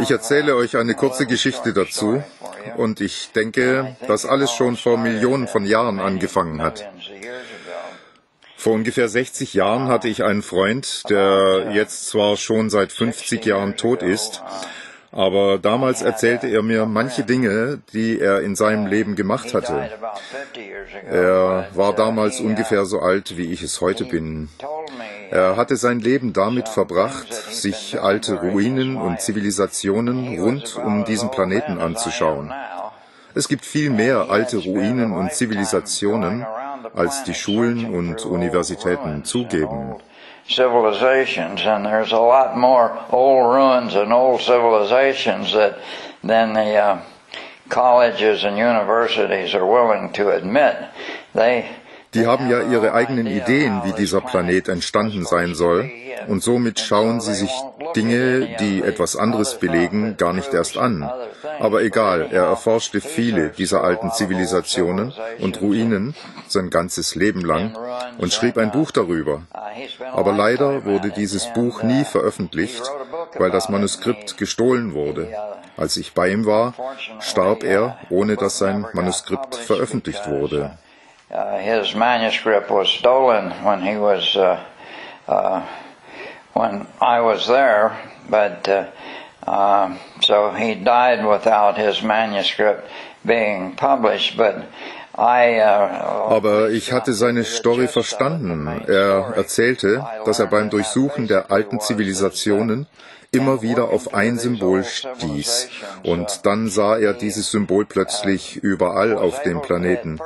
Ich erzähle euch eine kurze Geschichte dazu und ich denke, dass alles schon vor Millionen von Jahren angefangen hat. Vor ungefähr 60 Jahren hatte ich einen Freund, der jetzt zwar schon seit 50 Jahren tot ist, aber damals erzählte er mir manche Dinge, die er in seinem Leben gemacht hatte. Er war damals ungefähr so alt, wie ich es heute bin. Er hatte sein Leben damit verbracht, sich alte Ruinen und Zivilisationen rund um diesen Planeten anzuschauen. Es gibt viel mehr alte Ruinen und Zivilisationen, als die Schulen und Universitäten zugeben civilizations, and there's a lot more old ruins and old civilizations that than the uh, colleges and universities are willing to admit. They die haben ja ihre eigenen Ideen, wie dieser Planet entstanden sein soll, und somit schauen sie sich Dinge, die etwas anderes belegen, gar nicht erst an. Aber egal, er erforschte viele dieser alten Zivilisationen und Ruinen sein ganzes Leben lang und schrieb ein Buch darüber. Aber leider wurde dieses Buch nie veröffentlicht, weil das Manuskript gestohlen wurde. Als ich bei ihm war, starb er, ohne dass sein Manuskript veröffentlicht wurde. Uh, his manuscript was stolen when he was uh, uh, when I was there, but uh, uh, so he died without his manuscript being published. But I, uh, Aber ich hatte seine Story verstanden. Er erzählte, dass er beim Durchsuchen der alten Zivilisationen immer wieder auf ein Symbol stieß. Und dann sah er dieses Symbol plötzlich überall auf dem Planeten,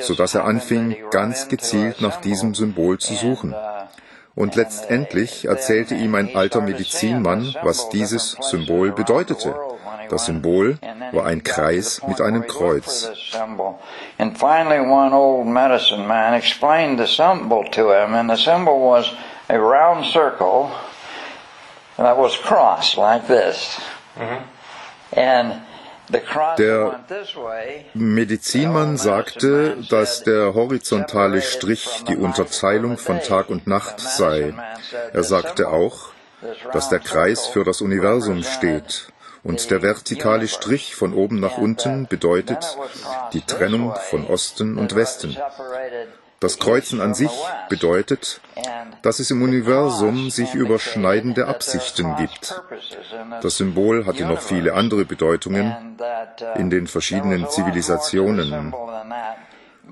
so dass er anfing, ganz gezielt nach diesem Symbol zu suchen. Und letztendlich erzählte ihm ein alter Medizinmann, was dieses Symbol bedeutete. Das Symbol war ein Kreis mit einem Kreuz. And finally one old medicine man explained the symbol to him and the symbol was a round circle that was crossed like this. And der Medizinmann sagte, dass der horizontale Strich die Unterteilung von Tag und Nacht sei. Er sagte auch, dass der Kreis für das Universum steht und der vertikale Strich von oben nach unten bedeutet die Trennung von Osten und Westen. Das Kreuzen an sich bedeutet, dass es im Universum sich überschneidende Absichten gibt. Das Symbol hatte noch viele andere Bedeutungen in den verschiedenen Zivilisationen.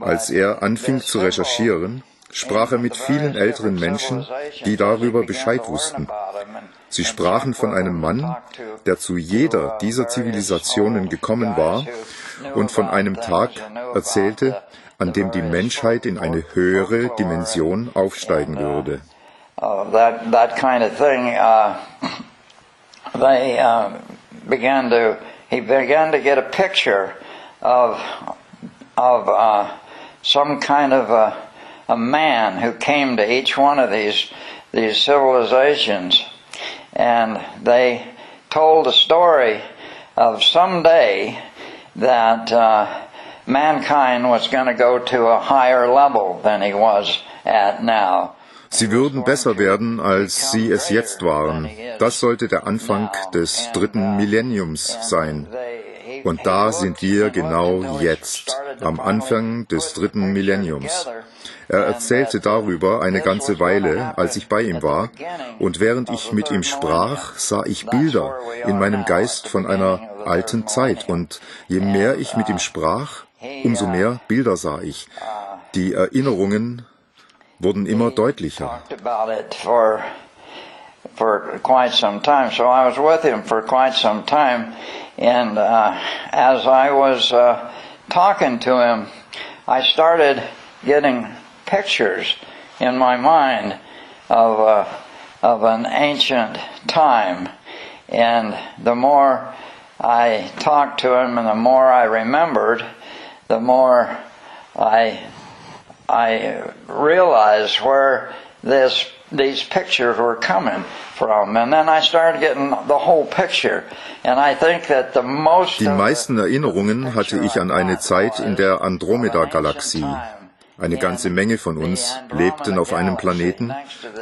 Als er anfing zu recherchieren, sprach er mit vielen älteren Menschen, die darüber Bescheid wussten. Sie sprachen von einem Mann, der zu jeder dieser Zivilisationen gekommen war und von einem Tag erzählte, an dem die Menschheit in eine höhere Dimension aufsteigen würde. He began to get a picture of uh, some kind of a, a man who came to each one of these, these civilizations. And they told a story of some day that uh, mankind was going to go to a higher level than he was at now. Sie würden besser werden, als sie es jetzt waren. Das sollte der Anfang des dritten Millenniums sein. Und da sind wir genau jetzt, am Anfang des dritten Millenniums. Er erzählte darüber eine ganze Weile, als ich bei ihm war, und während ich mit ihm sprach, sah ich Bilder in meinem Geist von einer alten Zeit, und je mehr ich mit ihm sprach, umso mehr Bilder sah ich. Die Erinnerungen wurden immer deutlicher. For quite some time, so I was with him for quite some time, and uh, as I was uh, talking to him, I started getting pictures in my mind of uh, of an ancient time, and the more I talked to him, and the more I remembered, the more I I realized where this these pictures were coming from and then I started getting the whole picture and I think that the most Die meisten Erinnerungen hatte ich an eine Zeit in der Andromeda Galaxie. Eine ganze Menge von uns lebten auf einem Planeten,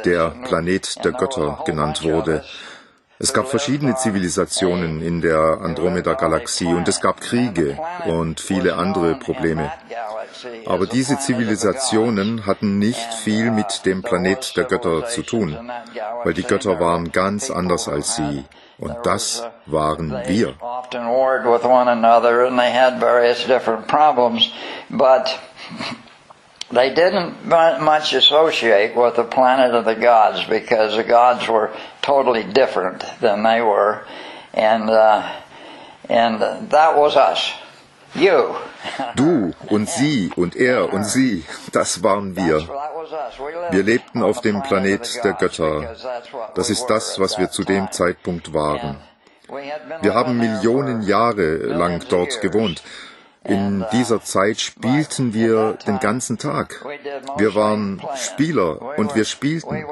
der Planet der Götter genannt wurde. Es gab verschiedene Zivilisationen in der Andromeda-Galaxie und es gab Kriege und viele andere Probleme. Aber diese Zivilisationen hatten nicht viel mit dem Planet der Götter zu tun, weil die Götter waren ganz anders als sie. Und das waren wir. They didn't much associate with the planet of the gods because the gods were totally different than they were, and uh, and that was us. You. Du und sie und er und sie, das waren wir. Wir lebten auf dem Planet der Götter. Das ist das, was wir zu dem Zeitpunkt waren. Wir haben Millionen Jahre lang dort gewohnt. In dieser Zeit spielten wir den ganzen Tag. Wir waren Spieler und wir spielten.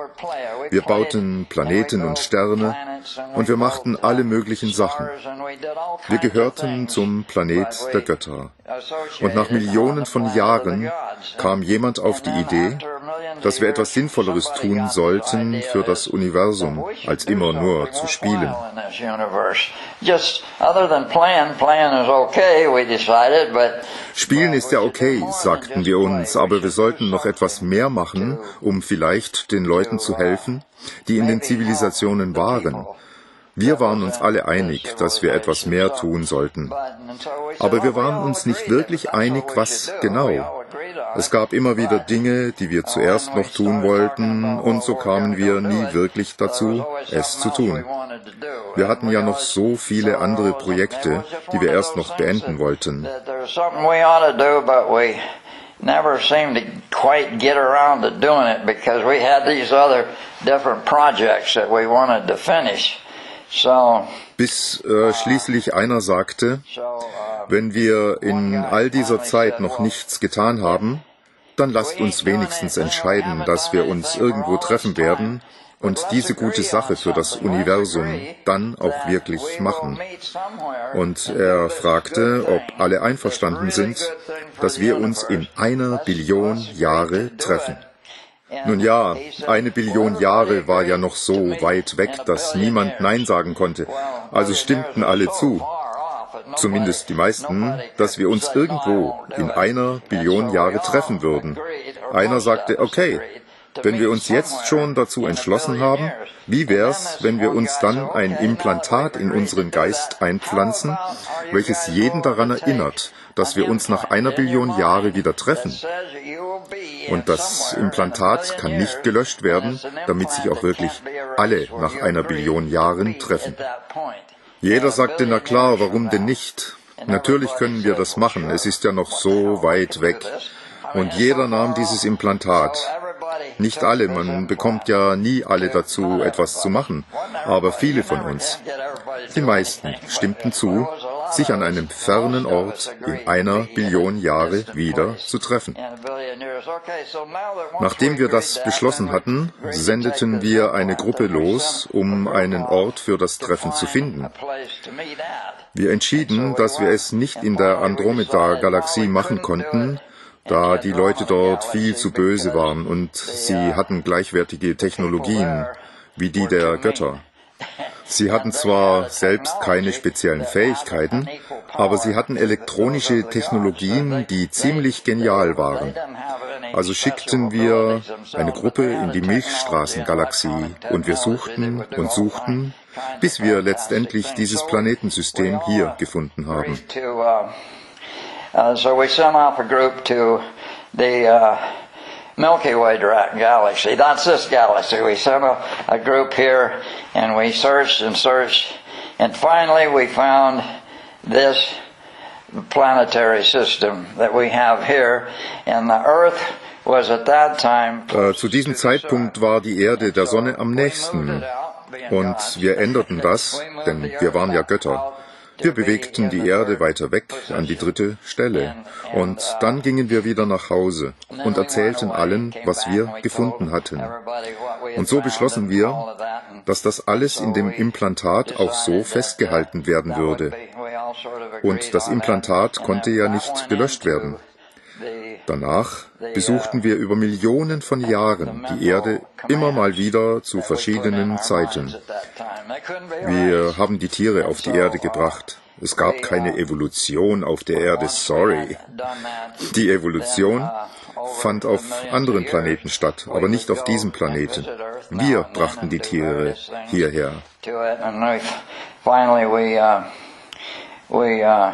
Wir bauten Planeten und Sterne und wir machten alle möglichen Sachen. Wir gehörten zum Planet der Götter. Und nach Millionen von Jahren kam jemand auf die Idee, dass wir etwas Sinnvolleres tun sollten für das Universum, als immer nur zu spielen. Spielen ist ja okay, sagten wir uns, aber wir sollten noch etwas mehr machen, um vielleicht den Leuten zu helfen, die in den Zivilisationen waren. Wir waren uns alle einig, dass wir etwas mehr tun sollten. Aber wir waren uns nicht wirklich einig, was genau. Es gab immer wieder Dinge, die wir zuerst noch tun wollten, und so kamen wir nie wirklich dazu, es zu tun. Wir hatten ja noch so viele andere Projekte, die wir erst noch beenden wollten. never seemed to quite get around to doing it because we had these other different projects that we wanted to finish. Bis äh, schließlich einer sagte, wenn wir in all dieser Zeit noch nichts getan haben, dann lasst uns wenigstens entscheiden, dass wir uns irgendwo treffen werden und diese gute Sache für das Universum dann auch wirklich machen. Und er fragte, ob alle einverstanden sind, dass wir uns in einer Billion Jahre treffen. Nun ja, eine Billion Jahre war ja noch so weit weg, dass niemand Nein sagen konnte. Also stimmten alle zu zumindest die meisten, dass wir uns irgendwo in einer Billion Jahre treffen würden. Einer sagte, okay, wenn wir uns jetzt schon dazu entschlossen haben, wie wär's, wenn wir uns dann ein Implantat in unseren Geist einpflanzen, welches jeden daran erinnert, dass wir uns nach einer Billion Jahre wieder treffen? Und das Implantat kann nicht gelöscht werden, damit sich auch wirklich alle nach einer Billion Jahren treffen. Jeder sagte, na klar, warum denn nicht? Natürlich können wir das machen, es ist ja noch so weit weg. Und jeder nahm dieses Implantat. Nicht alle, man bekommt ja nie alle dazu, etwas zu machen, aber viele von uns. Die meisten stimmten zu, sich an einem fernen Ort in einer Billion Jahre wieder zu treffen. Nachdem wir das beschlossen hatten, sendeten wir eine Gruppe los, um einen Ort für das Treffen zu finden. Wir entschieden, dass wir es nicht in der Andromeda-Galaxie machen konnten, da die Leute dort viel zu böse waren und sie hatten gleichwertige Technologien wie die der Götter. Sie hatten zwar selbst keine speziellen Fähigkeiten, aber sie hatten elektronische Technologien, die ziemlich genial waren. Also schickten wir eine Gruppe in die Milchstraßengalaxie und wir suchten und suchten, bis wir letztendlich dieses Planetensystem hier gefunden haben. Uh, so we sent off a group to the uh, Milky Way galaxy. That's this galaxy. We sent a, a group here and we searched and searched and finally we found this planetary system that we have here and the earth was at that time äh, Zu diesem Zeitpunkt war die Erde der Sonne am nächsten und wir änderten das, denn wir waren ja Götter. Wir bewegten die Erde weiter weg an die dritte Stelle. Und dann gingen wir wieder nach Hause und erzählten allen, was wir gefunden hatten. Und so beschlossen wir, dass das alles in dem Implantat auch so festgehalten werden würde. Und das Implantat konnte ja nicht gelöscht werden. Danach besuchten wir über Millionen von Jahren die Erde immer mal wieder zu verschiedenen Zeiten. Wir haben die Tiere auf die Erde gebracht. Es gab keine Evolution auf der Erde, sorry. Die Evolution fand auf anderen Planeten statt, aber nicht auf diesem Planeten. Wir brachten die Tiere hierher. Finally, we, uh, we, uh,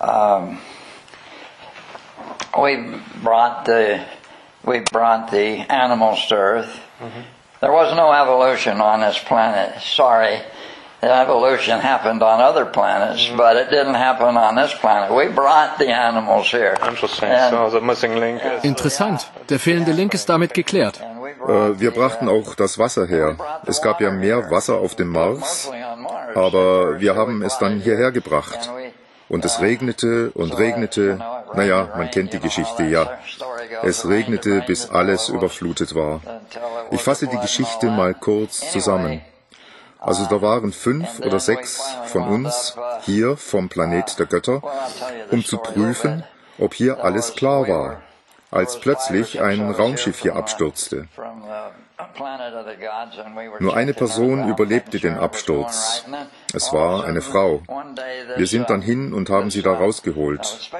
um, we brought the we brought the animals to Earth. Mm-hmm. There was no evolution on this planet. Sorry. The evolution happened on other planets, mm-hmm. but it didn't happen on this planet. We brought the animals here. Interesting. so the missing link is Interessant. Der fehlende Link ist damit geklärt. Äh, wir brachten auch das Wasser her. Es gab ja mehr Wasser auf dem Mars, aber wir haben es dann hierher gebracht. Und es regnete und regnete. Naja, man kennt die Geschichte, ja. Es regnete, bis alles überflutet war. Ich fasse die Geschichte mal kurz zusammen. Also da waren fünf oder sechs von uns hier vom Planet der Götter, um zu prüfen, ob hier alles klar war als plötzlich ein Raumschiff hier abstürzte. Nur eine Person überlebte den Absturz. Es war eine Frau. Wir sind dann hin und haben sie da rausgeholt.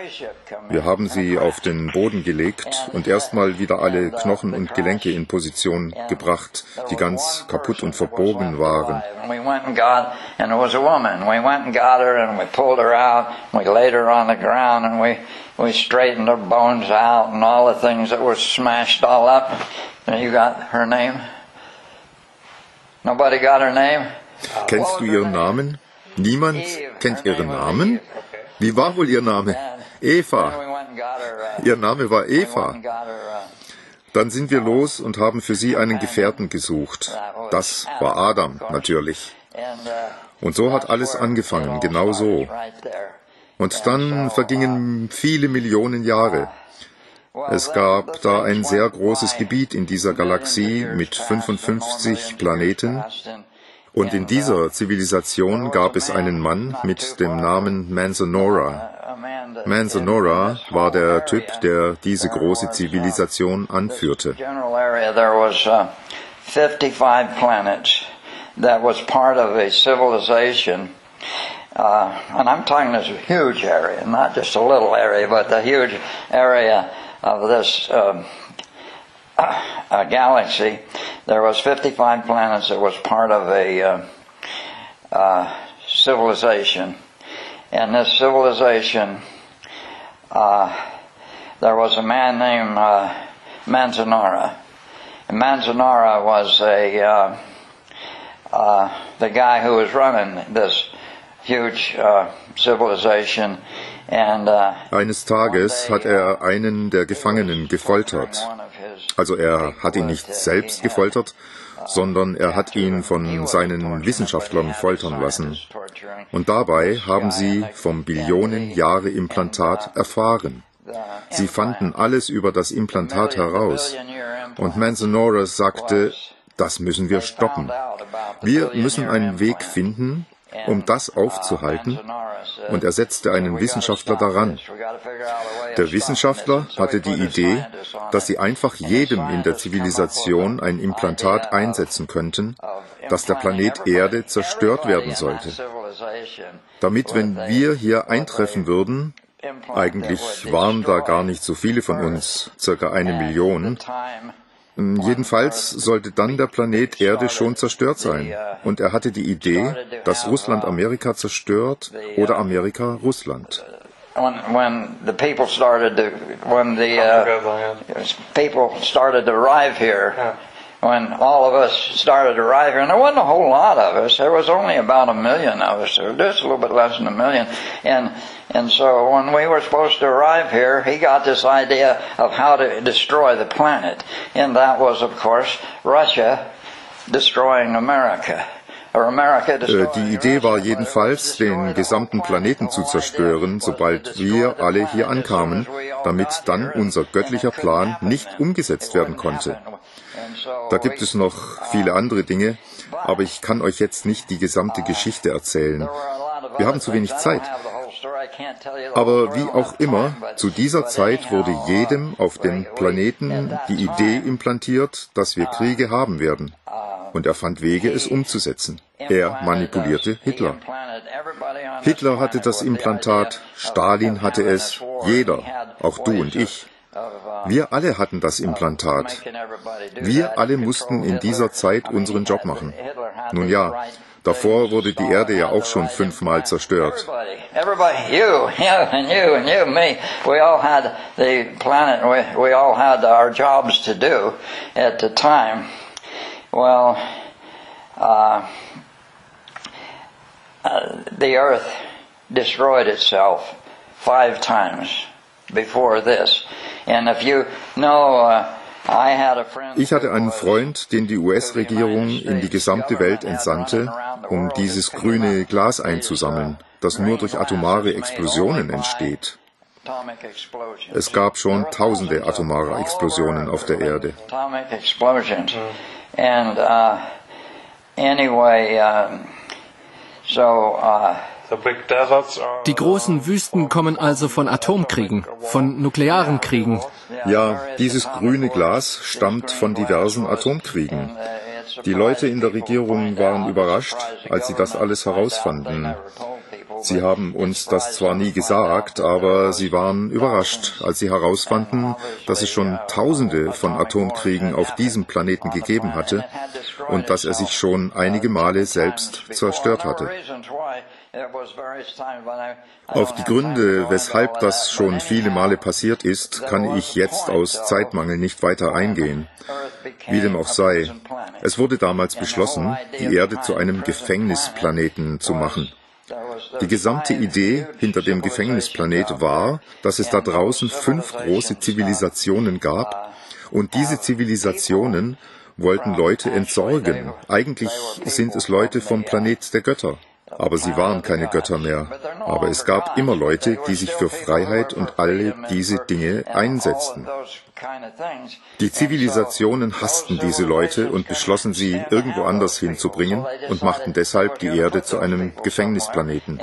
Wir haben sie auf den Boden gelegt und erstmal wieder alle Knochen und Gelenke in Position gebracht, die ganz kaputt und verbogen waren. we straightened her bones out and all the things that were smashed all up. And you got her name? Nobody got her name? Kennst du ihren Namen? Niemand kennt ihren Namen? Wie war wohl ihr Name? Eva. Ihr Name war Eva. Dann sind wir los und haben für sie einen Gefährten gesucht. Das war Adam natürlich. Und so hat alles angefangen, genau so. Und dann vergingen viele Millionen Jahre. Es gab da ein sehr großes Gebiet in dieser Galaxie mit 55 Planeten. Und in dieser Zivilisation gab es einen Mann mit dem Namen Manzanora. Manzanora war der Typ, der diese große Zivilisation anführte. 55 planets that was part of a civilization Uh, and I'm talking this huge area, not just a little area, but the huge area of this um, uh, galaxy. There was 55 planets that was part of a uh, uh civilization. And this civilization, uh, there was a man named uh, Manzanara. And Manzanara was a the guy who was running this huge uh, civilization. Uh, Eines Tages hat er einen der Gefangenen gefoltert. Also er hat ihn nicht selbst gefoltert, sondern er hat ihn von seinen Wissenschaftlern foltern lassen. Und dabei haben sie vom Billionen-Jahre-Implantat erfahren. Sie fanden alles über das Implantat heraus. Und Manzanora sagte, das müssen wir stoppen. Wir müssen einen Weg finden, um das aufzuhalten, und er setzte einen Wissenschaftler daran. Der Wissenschaftler hatte die Idee, dass sie einfach jedem in der Zivilisation ein Implantat einsetzen könnten, dass der Planet Erde zerstört werden sollte. Damit, wenn wir hier eintreffen würden, eigentlich waren da gar nicht so viele von uns, circa eine Million, jedenfalls sollte dann der Planet Erde schon zerstört sein. Und er hatte die Idee, dass Russland Amerika zerstört oder Amerika Russland. When, when the people started to, when the uh, people started to arrive here, when all of us started arriving, and there wasn't a whole lot of us. There was only about a million of us, or just a little bit less than a million. And and so when we were supposed to arrive here, he got this idea of how to destroy the planet, and that was, of course, Russia destroying America. Äh, die Idee war jedenfalls, den gesamten Planeten zu zerstören, sobald wir alle hier ankamen, damit dann unser göttlicher Plan nicht umgesetzt werden konnte. Da gibt es noch viele andere Dinge, aber ich kann euch jetzt nicht die gesamte Geschichte erzählen. Wir haben zu wenig Zeit. Aber wie auch immer, zu dieser Zeit wurde jedem auf dem Planeten die Idee implantiert, dass wir Kriege haben werden. Und er fand Wege, es umzusetzen. Er manipulierte Hitler. Hitler hatte das Implantat, Stalin hatte es, jeder, auch du und ich. Wir alle hatten das Implantat. Wir alle mussten in dieser Zeit unseren Job machen. Nun ja, davor wurde die Erde ja auch schon fünfmal zerstört. Well, uh, uh, the earth destroyed itself five times before this. And if you know, uh, ich hatte einen Freund, den die US-Regierung in die gesamte Welt entsandte, um dieses grüne Glas einzusammeln, das nur durch atomare Explosionen entsteht. Es gab schon tausende atomare Explosionen auf der Erde. And uh, anyway, uh, so uh, die großen Wüsten kommen also von Atomkriegen, von nuklearen Kriegen. Ja, dieses grüne Glas stammt von diversen Atomkriegen. Die Leute in der Regierung waren überrascht, als sie das alles herausfanden. Sie haben uns das zwar nie gesagt, aber sie waren überrascht, als sie herausfanden, dass es schon Tausende von Atomkriegen auf diesem Planeten gegeben hatte und dass er sich schon einige Male selbst zerstört hatte. Auf die Gründe, weshalb das schon viele Male passiert ist, kann ich jetzt aus Zeitmangel nicht weiter eingehen. Wie dem auch sei, es wurde damals beschlossen, die Erde zu einem Gefängnisplaneten zu machen. Die gesamte Idee hinter dem Gefängnisplanet war, dass es da draußen fünf große Zivilisationen gab und diese Zivilisationen wollten Leute entsorgen. Eigentlich sind es Leute vom Planet der Götter aber sie waren keine Götter mehr. Aber es gab immer Leute, die sich für Freiheit und alle diese Dinge einsetzten. Die Zivilisationen hassten diese Leute und beschlossen sie irgendwo anders hinzubringen und machten deshalb die Erde zu einem Gefängnisplaneten.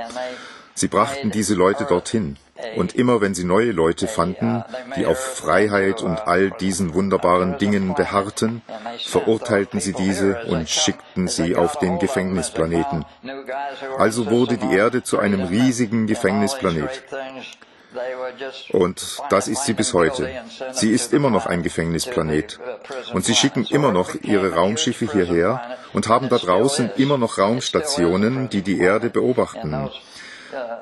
Sie brachten diese Leute dorthin. Und immer wenn sie neue Leute fanden, die auf Freiheit und all diesen wunderbaren Dingen beharrten, verurteilten sie diese und schickten sie auf den Gefängnisplaneten. Also wurde die Erde zu einem riesigen Gefängnisplanet. Und das ist sie bis heute. Sie ist immer noch ein Gefängnisplanet. Und sie schicken immer noch ihre Raumschiffe hierher und haben da draußen immer noch Raumstationen, die die Erde beobachten.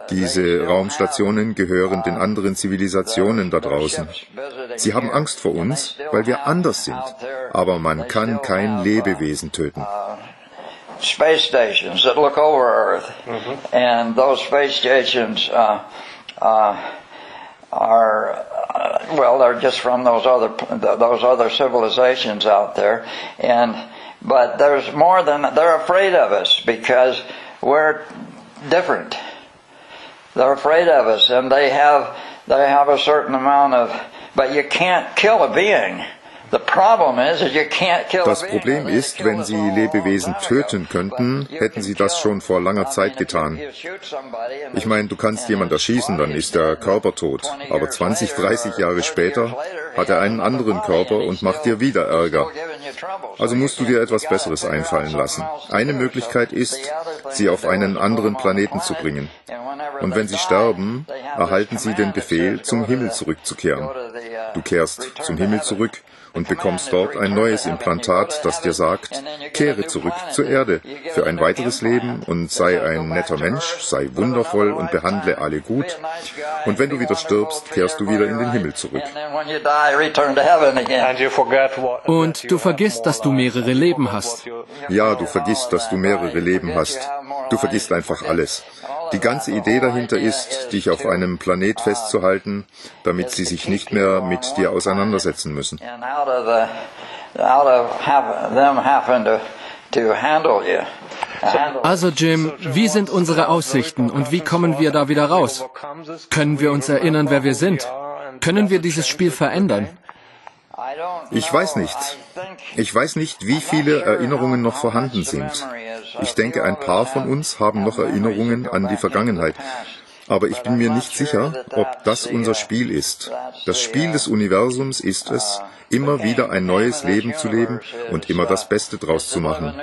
Diese Raumstationen gehören den anderen Zivilisationen da draußen. Sie haben Angst vor uns, weil wir anders sind. Aber man kann kein Lebewesen töten. Space stations that look over Earth, and those space stations uh, uh, are uh, well, they're just from those other those other civilizations out there, and but there's more than they're afraid of us because we're different. They're afraid of us, and they have they have a certain amount of. But you can't kill a being. Das Problem ist, wenn Sie Lebewesen töten könnten, hätten Sie das schon vor langer Zeit getan. Ich meine, du kannst jemand erschießen, dann ist der Körper tot. Aber 20, 30 Jahre später hat er einen anderen Körper und macht dir wieder Ärger. Also musst du dir etwas Besseres einfallen lassen. Eine Möglichkeit ist, sie auf einen anderen Planeten zu bringen. Und wenn sie sterben, erhalten sie den Befehl, zum Himmel zurückzukehren. Du kehrst zum Himmel zurück und bekommst dort ein neues Implantat, das dir sagt, kehre zurück zur Erde für ein weiteres Leben und sei ein netter Mensch, sei wundervoll und behandle alle gut. Und wenn du wieder stirbst, kehrst du wieder in den Himmel zurück. Und du vergisst, dass du mehrere Leben hast. Ja, du vergisst, dass du mehrere Leben hast. Du vergisst einfach alles. Die ganze Idee dahinter ist, dich auf einem Planet festzuhalten, damit sie sich nicht mehr mit dir auseinandersetzen müssen. Also Jim, wie sind unsere Aussichten und wie kommen wir da wieder raus? Können wir uns erinnern, wer wir sind? Können wir dieses Spiel verändern? Ich weiß nicht. Ich weiß nicht, wie viele Erinnerungen noch vorhanden sind. Ich denke, ein paar von uns haben noch Erinnerungen an die Vergangenheit. Aber ich bin mir nicht sicher, ob das unser Spiel ist. Das Spiel des Universums ist es, immer wieder ein neues Leben zu leben und immer das Beste draus zu machen.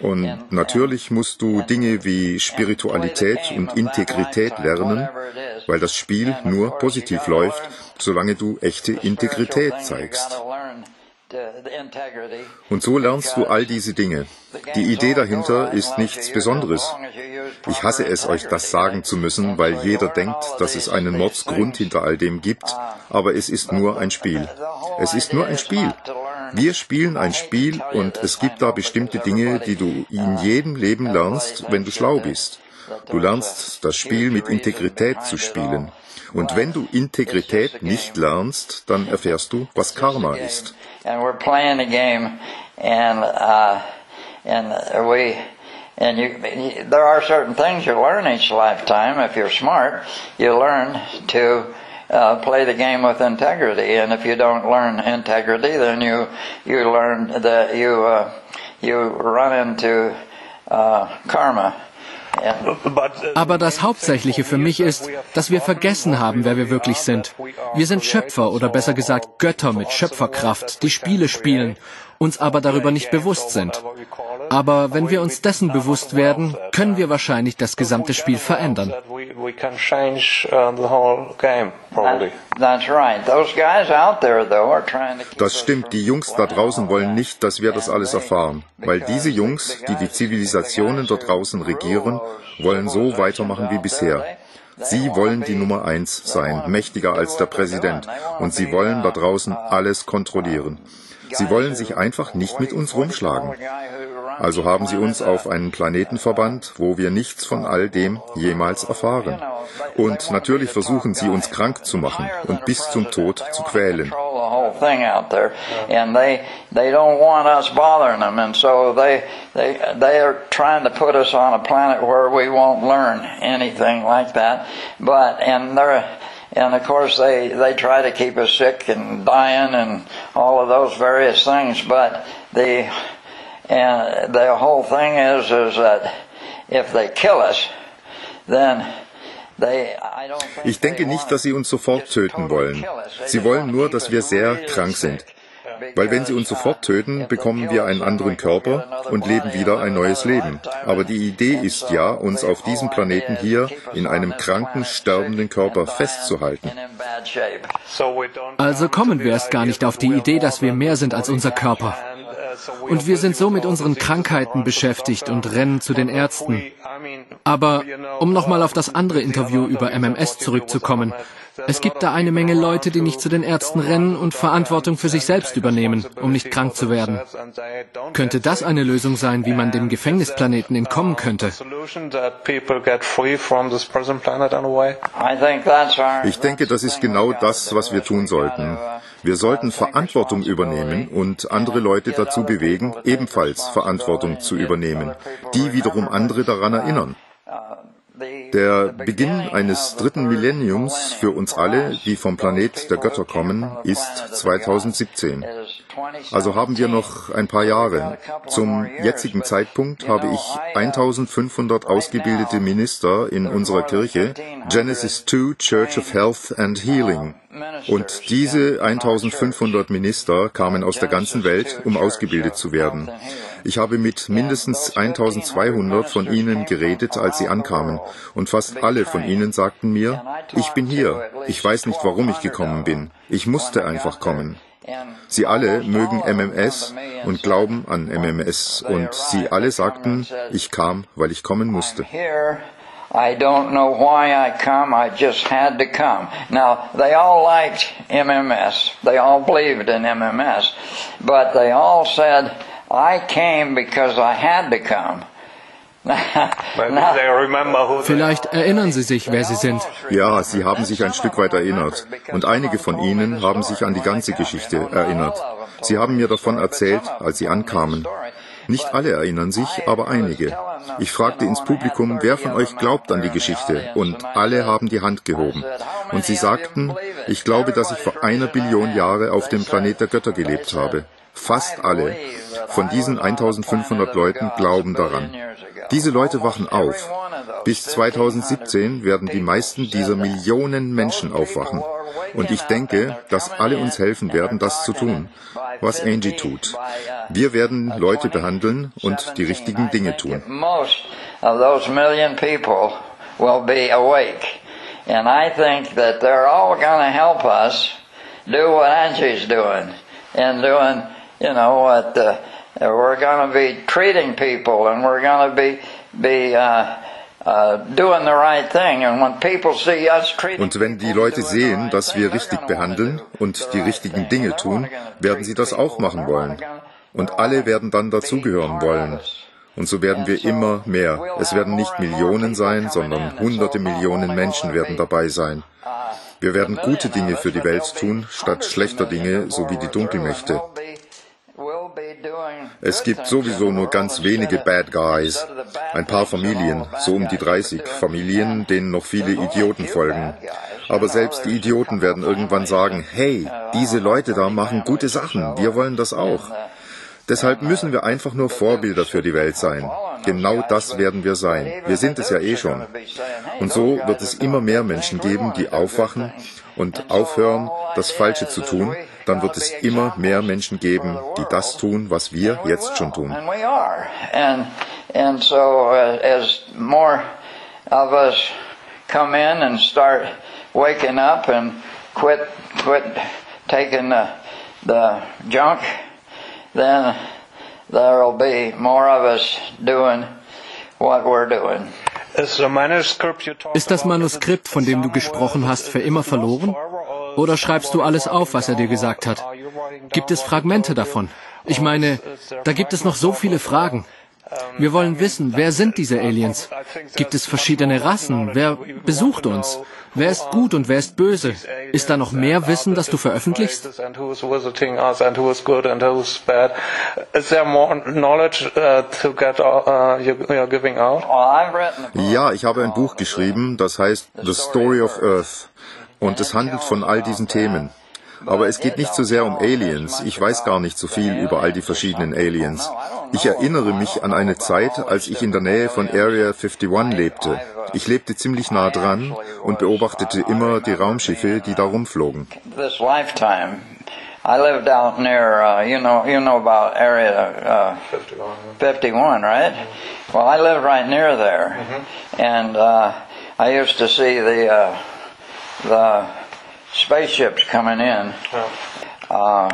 Und natürlich musst du Dinge wie Spiritualität und Integrität lernen, weil das Spiel nur positiv läuft, solange du echte Integrität zeigst. Und so lernst du all diese Dinge. Die Idee dahinter ist nichts Besonderes. Ich hasse es, euch das sagen zu müssen, weil jeder denkt, dass es einen Mordsgrund hinter all dem gibt, aber es ist nur ein Spiel. Es ist nur ein Spiel. Wir spielen ein Spiel und es gibt da bestimmte Dinge, die du in jedem Leben lernst, wenn du schlau bist. Du lernst das Spiel mit Integrität zu spielen. Und wenn du Integrität nicht lernst, dann erfährst du, was Karma ist. And we're playing a game, and uh, and you there are certain things you learn each lifetime. If you're smart, you learn to uh, play the game with integrity, and if you don't learn integrity, then you you learn that you uh, you run into uh, karma. Aber das Hauptsächliche für mich ist, dass wir vergessen haben, wer wir wirklich sind. Wir sind Schöpfer oder besser gesagt Götter mit Schöpferkraft, die Spiele spielen, uns aber darüber nicht bewusst sind. Aber wenn wir uns dessen bewusst werden, können wir wahrscheinlich das gesamte Spiel verändern. Das stimmt, die Jungs da draußen wollen nicht, dass wir das alles erfahren, weil diese Jungs, die die Zivilisationen da draußen regieren, wollen so weitermachen wie bisher. Sie wollen die Nummer eins sein, mächtiger als der Präsident, und sie wollen da draußen alles kontrollieren. Sie wollen sich einfach nicht mit uns rumschlagen. Also haben sie uns auf einen Planeten verbannt, wo wir nichts von all dem jemals erfahren. Und natürlich versuchen sie uns krank zu machen und bis zum Tod zu quälen. And of course, they, they try to keep us sick and dying and all of those various things. But the And the whole thing is, is that if they kill us, then they I don't think ich denke nicht, dass sie uns sofort töten wollen. Sie wollen nur, dass wir sehr krank sind. Weil wenn sie uns sofort töten, bekommen wir einen anderen Körper und leben wieder ein neues Leben. Aber die Idee ist ja, uns auf diesem Planeten hier in einem kranken, sterbenden Körper festzuhalten. Also kommen wir erst gar nicht auf die Idee, dass wir mehr sind als unser Körper. Und wir sind so mit unseren Krankheiten beschäftigt und rennen zu den Ärzten. Aber um nochmal auf das andere Interview über MMS zurückzukommen, es gibt da eine Menge Leute, die nicht zu den Ärzten rennen und Verantwortung für sich selbst übernehmen, um nicht krank zu werden. Könnte das eine Lösung sein, wie man dem Gefängnisplaneten entkommen könnte? Ich denke, das ist genau das, was wir tun sollten. Wir sollten Verantwortung übernehmen und andere Leute dazu bewegen, ebenfalls Verantwortung zu übernehmen, die wiederum andere daran erinnern. Der Beginn eines dritten Millenniums für uns alle, die vom Planet der Götter kommen, ist 2017. Also haben wir noch ein paar Jahre. Zum jetzigen Zeitpunkt habe ich 1500 ausgebildete Minister in unserer Kirche, Genesis 2 Church of Health and Healing. Und diese 1500 Minister kamen aus der ganzen Welt, um ausgebildet zu werden. Ich habe mit mindestens 1200 von ihnen geredet, als sie ankamen. Und fast alle von ihnen sagten mir, ich bin hier. Ich weiß nicht, warum ich gekommen bin. Ich musste einfach kommen. Sie alle mögen MMS und glauben an MMS und sie alle sagten, ich kam, weil ich kommen musste. I don't know why I come, I just had to come. Now, they all liked MMS. They all believed in MMS. But they all said, I came because I had to come. Vielleicht erinnern Sie sich, wer Sie sind. Ja, Sie haben sich ein Stück weit erinnert. Und einige von Ihnen haben sich an die ganze Geschichte erinnert. Sie haben mir davon erzählt, als Sie ankamen. Nicht alle erinnern sich, aber einige. Ich fragte ins Publikum, wer von euch glaubt an die Geschichte? Und alle haben die Hand gehoben. Und sie sagten, ich glaube, dass ich vor einer Billion Jahre auf dem Planet der Götter gelebt habe. Fast alle von diesen 1500 Leuten glauben daran. Diese Leute wachen auf. Bis 2017 werden die meisten dieser Millionen Menschen aufwachen. Und ich denke, dass alle uns helfen werden, das zu tun, was Angie tut. Wir werden Leute behandeln und die richtigen Dinge tun. And I think that they're all going to help us do what Angie's doing and doing, you know, what uh, we're going to be treating people and we're going to be be uh, Uh, und wenn die Leute sehen, dass wir richtig behandeln und die richtigen Dinge tun, werden sie das auch machen wollen. Und alle werden dann dazugehören wollen. Und so werden wir immer mehr. Es werden nicht Millionen sein, sondern hunderte Millionen Menschen werden dabei sein. Wir werden gute Dinge für die Welt tun, statt schlechter Dinge, so wie die Dunkelmächte. Es gibt sowieso nur ganz wenige Bad Guys. Ein paar Familien, so um die 30 Familien, denen noch viele Idioten folgen. Aber selbst die Idioten werden irgendwann sagen, hey, diese Leute da machen gute Sachen, wir wollen das auch. Deshalb müssen wir einfach nur Vorbilder für die Welt sein. Genau das werden wir sein. Wir sind es ja eh schon. Und so wird es immer mehr Menschen geben, die aufwachen und aufhören, das Falsche zu tun. Dann wird es immer mehr Menschen geben, die das tun, was wir jetzt schon tun. Uh, as more of us come in and start waking up and quit quit taking the, the junk then there'll be more of us doing what we're doing. Ist das Manuskript, von dem du gesprochen hast, für immer verloren? Oder schreibst du alles auf, was er dir gesagt hat? Gibt es Fragmente davon? Ich meine, da gibt es noch so viele Fragen. Wir wollen wissen, wer sind diese Aliens? Gibt es verschiedene Rassen? Wer besucht uns? Wer ist gut und wer ist böse? Ist da noch mehr Wissen, das du veröffentlichst? Ja, ich habe ein Buch geschrieben, das heißt The Story of Earth. Und es handelt von all diesen Themen. Aber es geht nicht so sehr um Aliens. Ich weiß gar nicht so viel über all die verschiedenen Aliens. Ich erinnere mich an eine Zeit, als ich in der Nähe von Area 51 lebte. Ich lebte ziemlich nah dran und beobachtete immer die Raumschiffe, die da rumflogen. I lived out near, uh, you know, you know about area uh, 51, right? Well, I lived right near there, and uh, I used to see the uh, the Uh,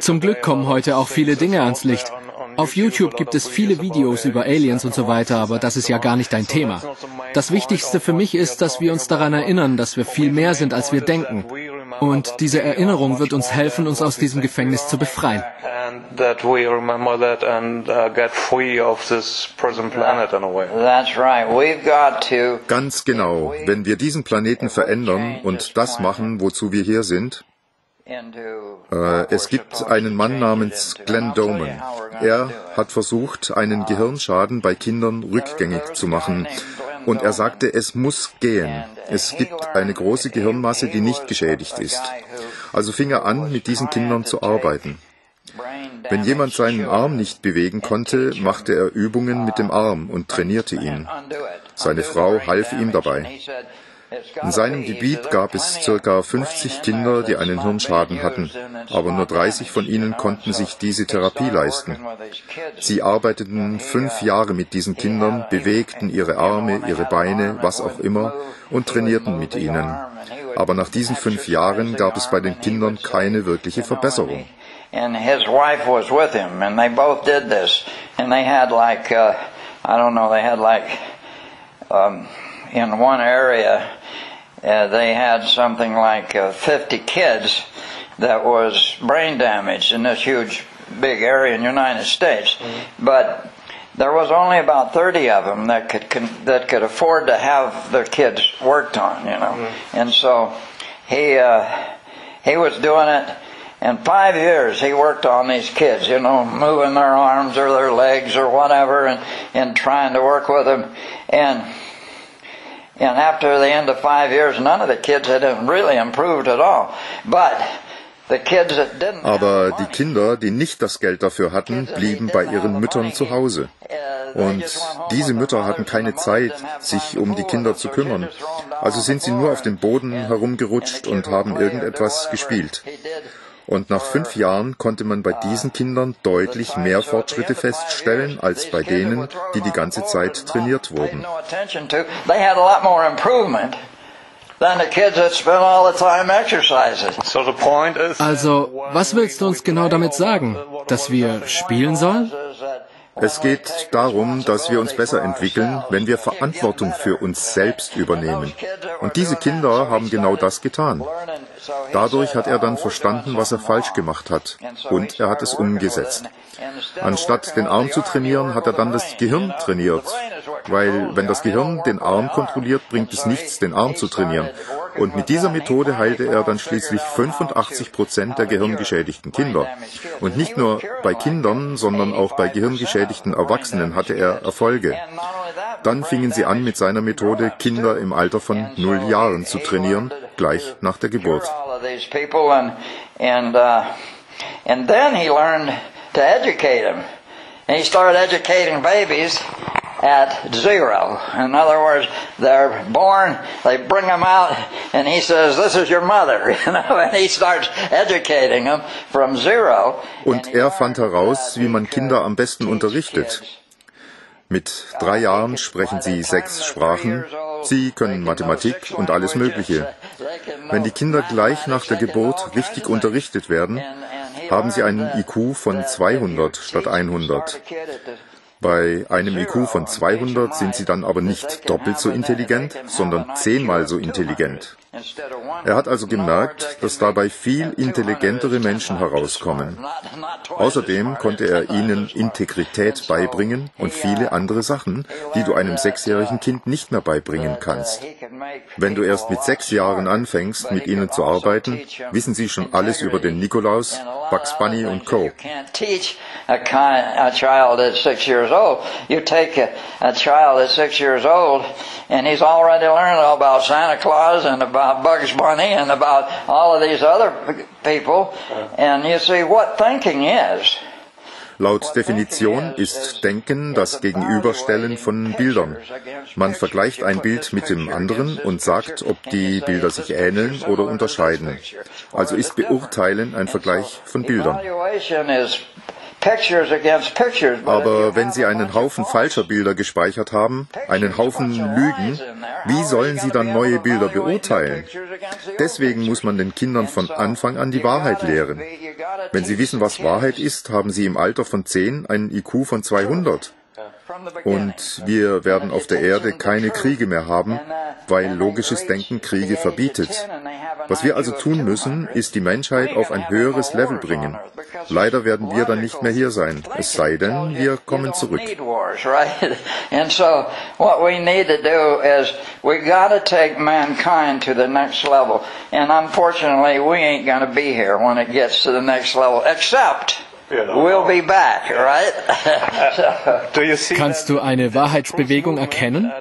Zum Glück kommen heute auch viele Dinge ans Licht. Auf YouTube gibt es viele Videos über Aliens und so weiter, aber das ist ja gar nicht dein Thema. Das Wichtigste für mich ist, dass wir uns daran erinnern, dass wir viel mehr sind, als wir denken. Und diese Erinnerung wird uns helfen, uns aus diesem Gefängnis zu befreien. Ganz genau. Wenn wir diesen Planeten verändern und das machen, wozu wir hier sind, äh, es gibt einen Mann namens Glenn Doman. Er hat versucht, einen Gehirnschaden bei Kindern rückgängig zu machen. Und er sagte, es muss gehen. Es gibt eine große Gehirnmasse, die nicht geschädigt ist. Also fing er an, mit diesen Kindern zu arbeiten. Wenn jemand seinen Arm nicht bewegen konnte, machte er Übungen mit dem Arm und trainierte ihn. Seine Frau half ihm dabei. In seinem Gebiet gab es circa 50 Kinder, die einen Hirnschaden hatten, aber nur 30 von ihnen konnten sich diese Therapie leisten. Sie arbeiteten fünf Jahre mit diesen Kindern, bewegten ihre Arme, ihre Beine, was auch immer, und trainierten mit ihnen. Aber nach diesen fünf Jahren gab es bei den Kindern keine wirkliche Verbesserung. And his wife was with him, and they both did this. And they had like, uh, I don't know, they had like, um, in one area, uh, they had something like uh, 50 kids that was brain damaged in this huge, big area in the United States. Mm-hmm. But there was only about 30 of them that could that could afford to have their kids worked on, you know. Mm-hmm. And so he uh, he was doing it. In five years, he worked on these kids, you know, moving their arms or their legs or whatever, and and trying to work with them. And And after the end of five years, none of the kids had really improved at all. But Aber die Kinder, die nicht das Geld dafür hatten, blieben bei ihren Müttern zu Hause. Und diese Mütter hatten keine Zeit, sich um die Kinder zu kümmern. Also sind sie nur auf dem Boden herumgerutscht und haben irgendetwas gespielt. Und nach fünf Jahren konnte man bei diesen Kindern deutlich mehr Fortschritte feststellen als bei denen, die die ganze Zeit trainiert wurden. Also, was willst du uns genau damit sagen? Dass wir spielen sollen? Es geht darum, dass wir uns besser entwickeln, wenn wir Verantwortung für uns selbst übernehmen. Und diese Kinder haben genau das getan. Dadurch hat er dann verstanden, was er falsch gemacht hat. Und er hat es umgesetzt. Anstatt den Arm zu trainieren, hat er dann das Gehirn trainiert. Weil wenn das Gehirn den Arm kontrolliert, bringt es nichts, den Arm zu trainieren. Und mit dieser Methode heilte er dann schließlich 85 Prozent der gehirngeschädigten Kinder. Und nicht nur bei Kindern, sondern auch bei gehirngeschädigten Erwachsenen hatte er Erfolge. Dann fingen sie an, mit seiner Methode Kinder im Alter von null Jahren zu trainieren, gleich nach der Geburt. And then he learned to educate them. And he started educating babies at zero. In other words, they're born, they bring them out, and he says, "This is your mother," you know, and he starts educating them from zero. Und er fand heraus, wie man Kinder am besten unterrichtet. Mit drei Jahren sprechen sie sechs Sprachen. Sie können Mathematik und alles Mögliche. Wenn die Kinder gleich nach der Geburt richtig unterrichtet werden, haben sie einen IQ von 200 statt 100. Bei einem IQ von 200 sind sie dann aber nicht doppelt so intelligent, sondern zehnmal so intelligent. Er hat also gemerkt, dass dabei viel intelligentere Menschen herauskommen. Außerdem konnte er ihnen Integrität beibringen und viele andere Sachen, die du einem sechsjährigen Kind nicht mehr beibringen kannst. Wenn du erst mit sechs Jahren anfängst, mit ihnen zu arbeiten, wissen sie schon alles über den Nikolaus, Bugs Bunny und Co. Santa Claus and about Bugs Bunny and about all of these other people. And you see what thinking is. Laut Definition ist Denken das Gegenüberstellen von Bildern. Man vergleicht ein Bild mit dem anderen und sagt, ob die Bilder sich ähneln oder unterscheiden. Also ist Beurteilen ein Vergleich von Bildern. Aber wenn Sie einen Haufen falscher Bilder gespeichert haben, einen Haufen Lügen, wie sollen Sie dann neue Bilder beurteilen? Deswegen muss man den Kindern von Anfang an die Wahrheit lehren. Wenn Sie wissen, was Wahrheit ist, haben Sie im Alter von 10 einen IQ von 200. Und wir werden auf der Erde keine Kriege mehr haben, weil logisches Denken Kriege verbietet. Was wir also tun müssen, ist die Menschheit auf ein höheres Level bringen. Leider werden wir dann nicht mehr hier sein, es sei denn, wir kommen zurück. And unfortunately, we ain't going to be here when it gets to the next level, except We'll be back, right? Kannst du eine Wahrheitsbewegung erkennen?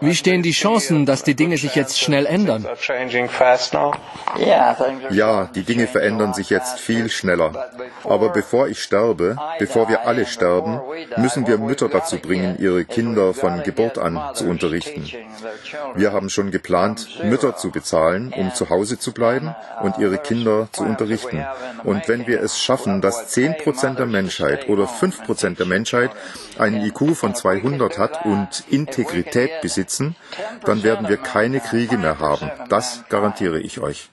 Wie stehen die Chancen, dass die Dinge sich jetzt schnell ändern? Ja, die Dinge verändern sich jetzt viel schneller. Aber bevor ich sterbe, bevor wir alle sterben, müssen wir Mütter dazu bringen, ihre Kinder von Geburt an zu unterrichten. Wir haben schon geplant, Mütter zu bezahlen, um zu Hause zu bleiben und ihre Kinder zu unterrichten. Und wenn wir es schaffen, dass 10% der Menschheit oder 5% der Menschheit einen IQ von 200 hat und Integrität besitzen, dann werden wir keine Kriege mehr haben. Das garantiere ich euch.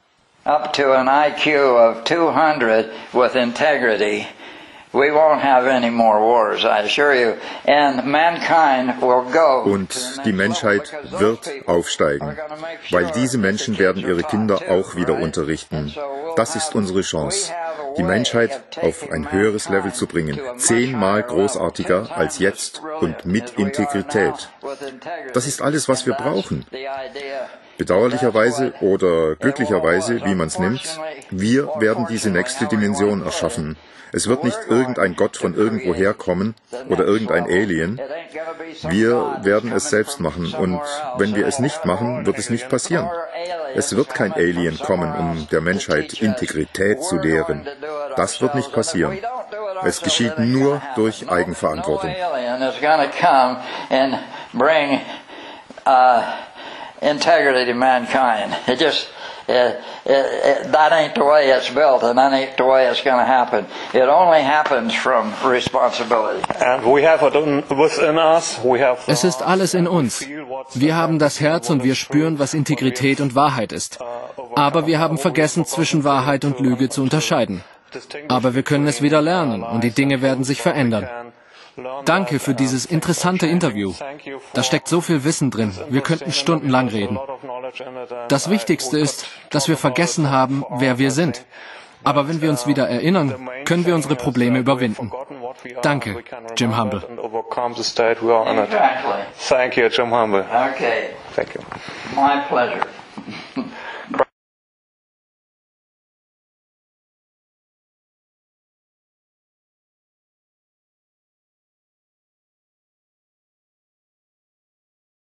Up to an IQ of 200 with integrity. Und die Menschheit wird aufsteigen, weil diese Menschen werden ihre Kinder auch wieder unterrichten. Das ist unsere Chance die Menschheit auf ein höheres Level zu bringen, zehnmal großartiger als jetzt und mit Integrität. Das ist alles, was wir brauchen. Bedauerlicherweise oder glücklicherweise, wie man es nimmt, wir werden diese nächste Dimension erschaffen. Es wird nicht irgendein Gott von irgendwoher kommen oder irgendein Alien. Wir werden es selbst machen und wenn wir es nicht machen, wird es nicht passieren. Es wird kein Alien kommen, um der Menschheit Integrität zu lehren. Das wird nicht passieren. Es geschieht nur durch Eigenverantwortung. Integrity to mankind. It just it, it, it, that ain't the way it's built, and that ain't the way it's going to happen. It only happens from responsibility. And we have it within us. We have. Es ist alles in uns. Wir haben das Herz und wir spüren, was Integrität und Wahrheit ist. Aber wir haben vergessen, zwischen Wahrheit und Lüge zu unterscheiden. Aber wir können es wieder lernen und die Dinge werden sich verändern. Danke für dieses interessante Interview. Da steckt so viel Wissen drin. Wir könnten stundenlang reden. Das Wichtigste ist, dass wir vergessen haben, wer wir sind. Aber wenn wir uns wieder erinnern, können wir unsere Probleme überwinden. Danke, Jim Humble. Thank you, Jim Humble. Okay. Thank you. My pleasure.